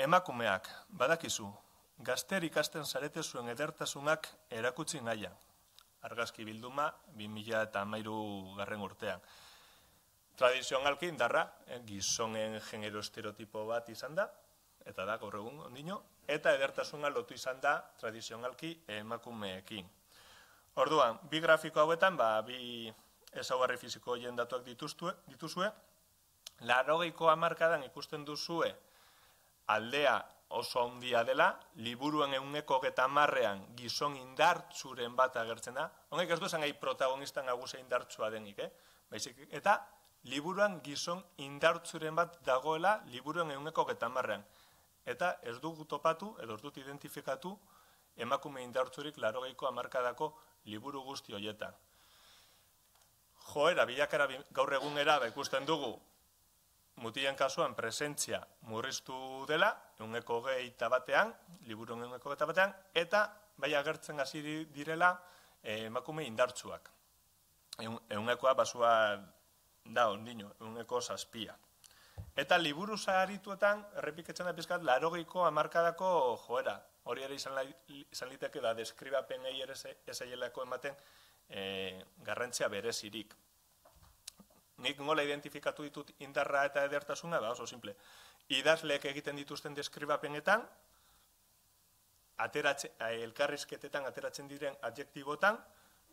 Emakumeak, badakizu, gazter ikasten zarete zuen edertasunak erakutsi naia. Argazki bilduma, 2000 eta amairu garren urtean. Tradizionalki indarra, eh, gizonen genero estereotipo bat izan da, eta da gaur egun ondino, eta edertasuna lotu izan da tradizionalki emakumeekin. Orduan, bi grafiko hauetan, ba, bi ezaugarri fiziko hoien datuak dituzue, dituzue, larogeiko amarkadan ikusten duzue aldea oso handia dela, liburuen euneko eta marrean gizon indartzuren bat agertzen da. Honek ez duzan gai protagonistan aguse indartsua denik, eh? Baizik, eta liburuan gizon indartzuren bat dagoela liburuen euneko eta marrean. Eta ez dugu topatu, edo ez dut identifikatu, emakume indartzurik larogeiko amarkadako liburu guzti hoietan. Joera, bilakara gaur egunera, ba, ikusten dugu, mutien kasuan presentzia murriztu dela, euneko gehi batean, liburu euneko eta batean, eta bai agertzen hasi direla eh, emakume indartsuak. Eunekoa basua da ondino, euneko zazpia. Eta liburu zaharituetan, errepiketzen da pizkat, larogeiko amarkadako joera. Hori ere izan, izan liteke da, deskribapen egi ere ematen e, garrantzia berezirik nik nola identifikatu ditut indarra eta edertasuna, da oso simple. Idazleek egiten dituzten deskribapenetan, ateratzen, eh, elkarrizketetan ateratzen diren adjektibotan,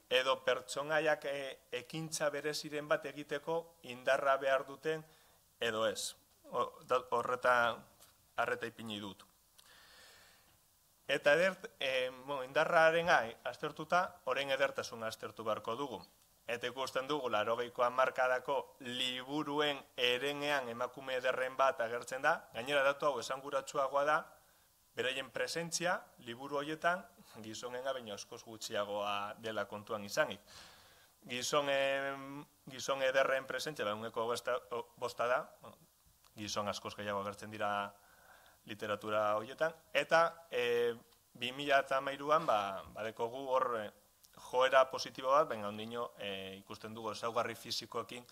edo pertsonaiak e, ekintza bereziren bat egiteko indarra behar duten edo ez. Horreta arreta ipini dut. Eta edert, e, bueno, indarraren aztertuta, orain edertasuna aztertu beharko dugu. Eta ikusten dugu, larogeikoan markadako liburuen erenean emakume ederren bat agertzen da. Gainera datu hau esanguratsuagoa da, beraien presentzia, liburu horietan, gizonen baino askoz gutxiagoa dela kontuan izanik. Gizon, gizon ederren presentzia, behuneko bosta da, gizon askoz gehiago agertzen dira literatura horietan, eta e, 2008an, ba, badekogu hor joera positibo bat, baina ondino e, ikusten dugu ezaugarri fizikoekin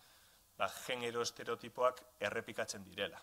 ba, genero estereotipoak errepikatzen direla.